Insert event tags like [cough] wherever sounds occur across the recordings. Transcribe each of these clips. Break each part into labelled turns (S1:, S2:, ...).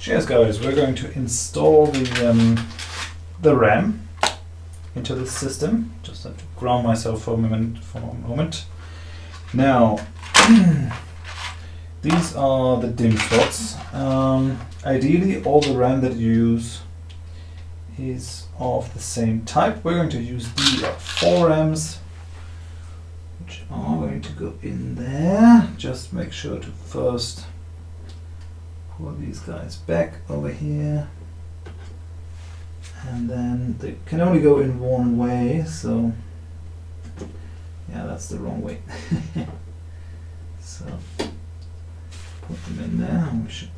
S1: Cheers guys, we're going to install the, um, the RAM into the system. Just have to ground myself for a moment. For a moment. Now, [clears throat] these are the DIMM slots. Um, ideally, all the RAM that you use is of the same type. We're going to use the 4 RAMs, which are going to go in there. Just make sure to first pull these guys back over here. And then they can only go in one way so yeah that's the wrong way. [laughs] So put them in there we should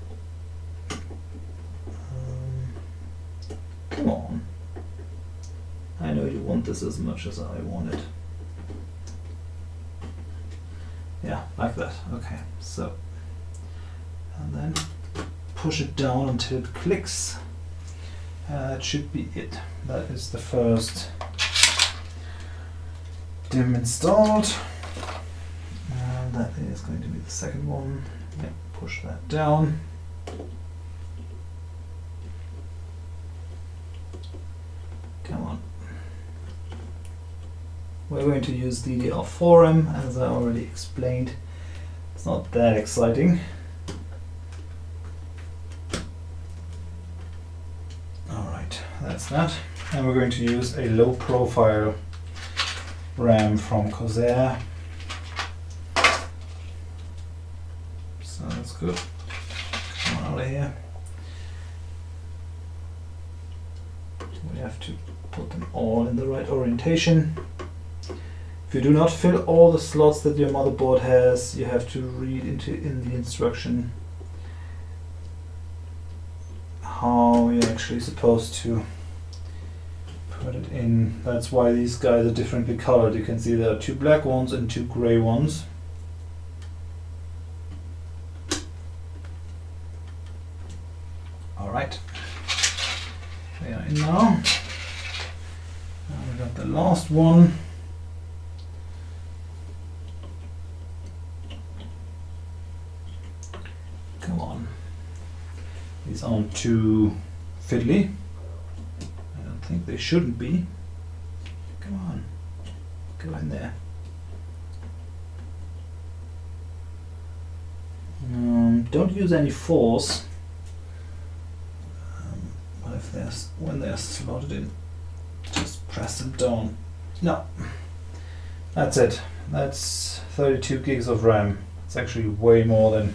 S1: um, come on. I know you want this as much as I want it. Yeah like that okay so and then push it down until it clicks. Uh, that should be it. That is the first DIMM installed. And that is going to be the second one. Yep, push that down. Come on. We're going to use DDR4M as I already explained. It's not that exciting. That's that. And we're going to use a low profile RAM from Corsair. So that's good. Come out of here. We have to put them all in the right orientation. If you do not fill all the slots that your motherboard has, you have to read into in the instruction how you're actually supposed to in. That's why these guys are differently colored. You can see there are two black ones and two gray ones. Alright, they are in now. Now we got the last one. Come on. These aren't too fiddly think they shouldn't be. Come on, go in there. Um, don't use any force. Um, but if when they're slotted in, just press them down. No, that's it. That's 32 gigs of RAM. It's actually way more than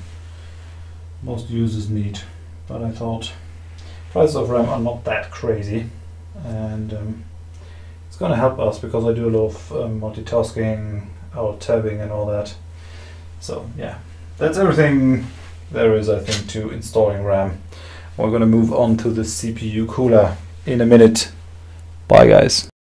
S1: most users need. But I thought prices of RAM are not that crazy and um, it's going to help us because I do a lot of um, multitasking, alt tabbing and all that. So yeah, that's everything there is I think to installing RAM. We're going to move on to the CPU cooler in a minute. Bye guys.